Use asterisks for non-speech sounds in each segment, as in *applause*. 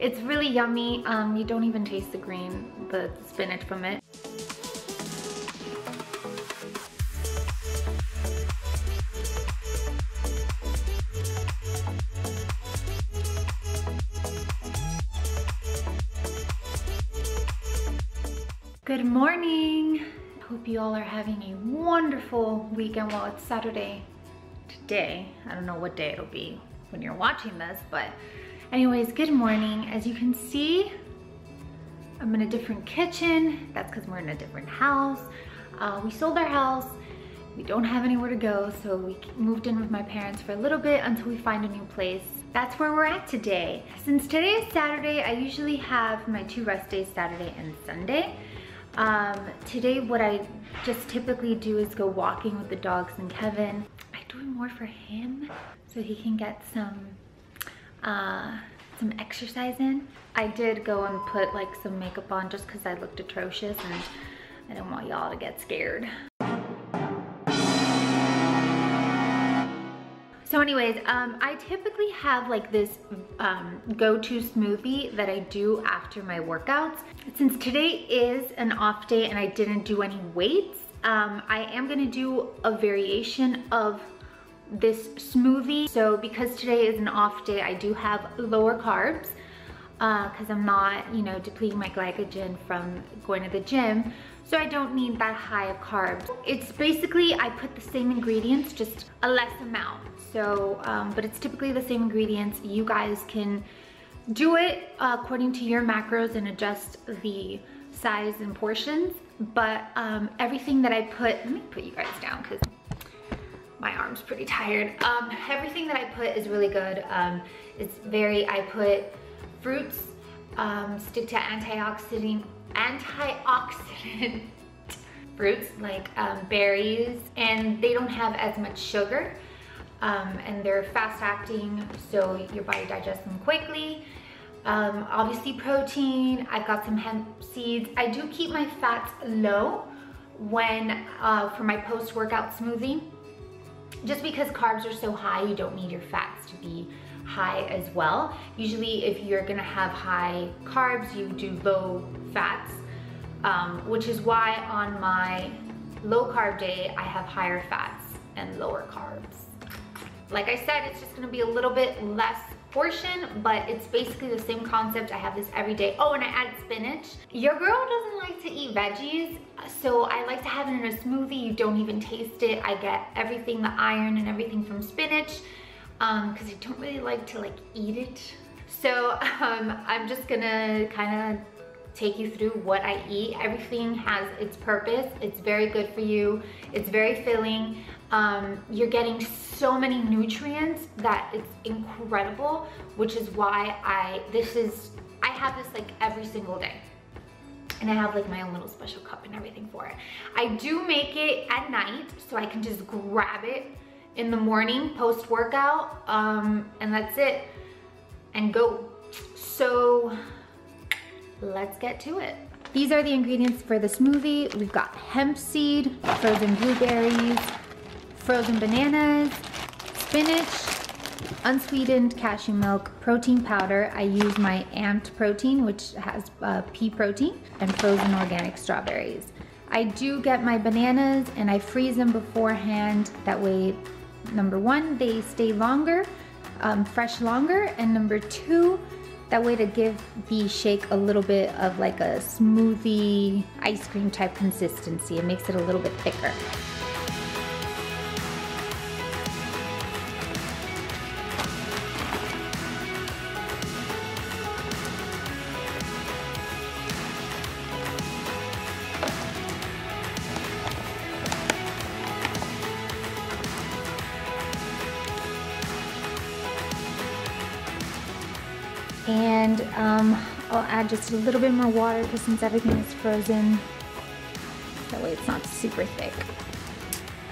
It's really yummy. Um, you don't even taste the green, the spinach from it. Good morning. Hope you all are having a wonderful weekend. Well, it's Saturday today. I don't know what day it'll be when you're watching this, but anyways, good morning. As you can see, I'm in a different kitchen. That's because we're in a different house. Uh, we sold our house. We don't have anywhere to go, so we moved in with my parents for a little bit until we find a new place. That's where we're at today. Since today is Saturday, I usually have my two rest days, Saturday and Sunday. Um, today, what I just typically do is go walking with the dogs and Kevin. I do more for him so he can get some uh, some exercise in. I did go and put like some makeup on just because I looked atrocious and I don't want y'all to get scared. So anyways, um, I typically have like this um, go-to smoothie that I do after my workouts. Since today is an off day and I didn't do any weights, um, I am gonna do a variation of this smoothie. So because today is an off day, I do have lower carbs because uh, I'm not, you know, depleting my glycogen from going to the gym. So I don't need that high of carbs. It's basically, I put the same ingredients, just a less amount. So, um, but it's typically the same ingredients. You guys can do it uh, according to your macros and adjust the size and portions. But um, everything that I put, let me put you guys down because my arm's pretty tired. Um, everything that I put is really good. Um, it's very, I put fruits, um, stick to antioxidant, antioxidant *laughs* fruits like um, berries, and they don't have as much sugar um, and they're fast acting so your body digests them quickly. Um, obviously protein, I've got some hemp seeds. I do keep my fats low when, uh, for my post-workout smoothie. Just because carbs are so high, you don't need your fats to be high as well. Usually if you're gonna have high carbs, you do low fats, um, which is why on my low carb day, I have higher fats and lower carbs. Like I said, it's just gonna be a little bit less portion, but it's basically the same concept. I have this every day. Oh, and I add spinach. Your girl doesn't like to eat veggies, so I like to have it in a smoothie. You don't even taste it. I get everything, the iron and everything from spinach, um, because I don't really like to like eat it. So *laughs* um, I'm just gonna kind of take you through what I eat. Everything has its purpose. It's very good for you. It's very filling. Um, you're getting so many nutrients that it's incredible, which is why I, this is, I have this like every single day. And I have like my own little special cup and everything for it. I do make it at night so I can just grab it in the morning post workout um, and that's it and go. So let's get to it. These are the ingredients for the smoothie. We've got hemp seed, frozen blueberries, frozen bananas, spinach, unsweetened cashew milk, protein powder. I use my amped protein, which has uh, pea protein, and frozen organic strawberries. I do get my bananas and I freeze them beforehand. That way, number one, they stay longer, um, fresh longer, and number two, that way to give the shake a little bit of like a smoothie ice cream type consistency. It makes it a little bit thicker. And um, I'll add just a little bit more water because since everything is frozen, that way it's not super thick.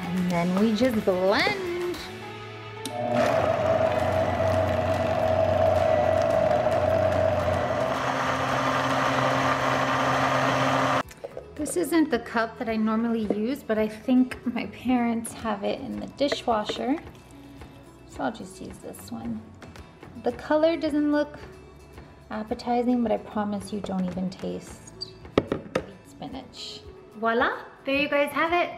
And then we just blend. This isn't the cup that I normally use, but I think my parents have it in the dishwasher. So I'll just use this one. The color doesn't look appetizing, but I promise you don't even taste spinach. Voila, there you guys have it.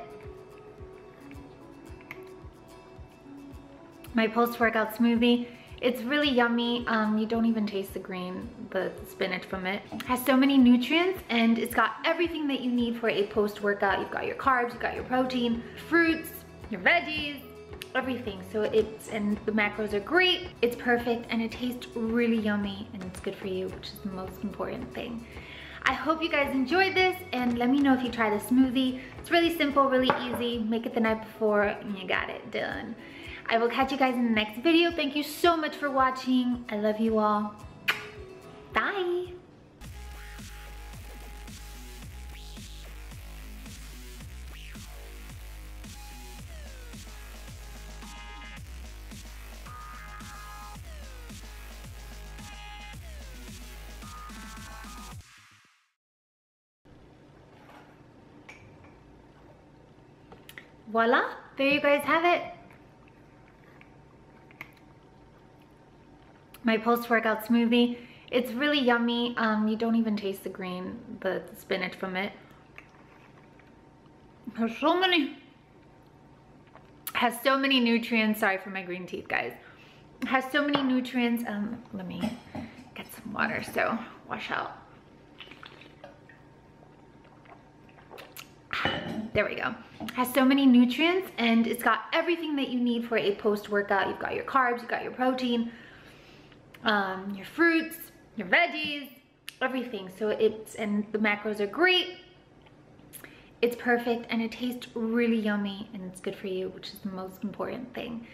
My post-workout smoothie. It's really yummy. Um, you don't even taste the green, the spinach from it. it. Has so many nutrients and it's got everything that you need for a post-workout. You've got your carbs, you've got your protein, fruits, your veggies, everything. So it's, and the macros are great, it's perfect, and it tastes really yummy, and it's good for you, which is the most important thing. I hope you guys enjoyed this, and let me know if you try the smoothie. It's really simple, really easy. Make it the night before, and you got it done. I will catch you guys in the next video. Thank you so much for watching. I love you all. Bye. Voila, there you guys have it. My post-workout smoothie. It's really yummy. Um, you don't even taste the green, the spinach from it. There's so many, has so many nutrients. Sorry for my green teeth, guys. Has so many nutrients. Um, let me get some water, so wash out. There we go. Has so many nutrients and it's got everything that you need for a post-workout. You've got your carbs, you've got your protein, um, your fruits, your veggies, everything. So it's, and the macros are great. It's perfect and it tastes really yummy and it's good for you, which is the most important thing.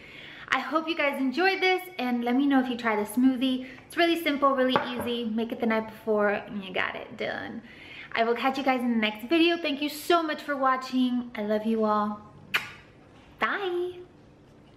I hope you guys enjoyed this and let me know if you try the smoothie. It's really simple, really easy. Make it the night before and you got it done. I will catch you guys in the next video. Thank you so much for watching. I love you all. Bye.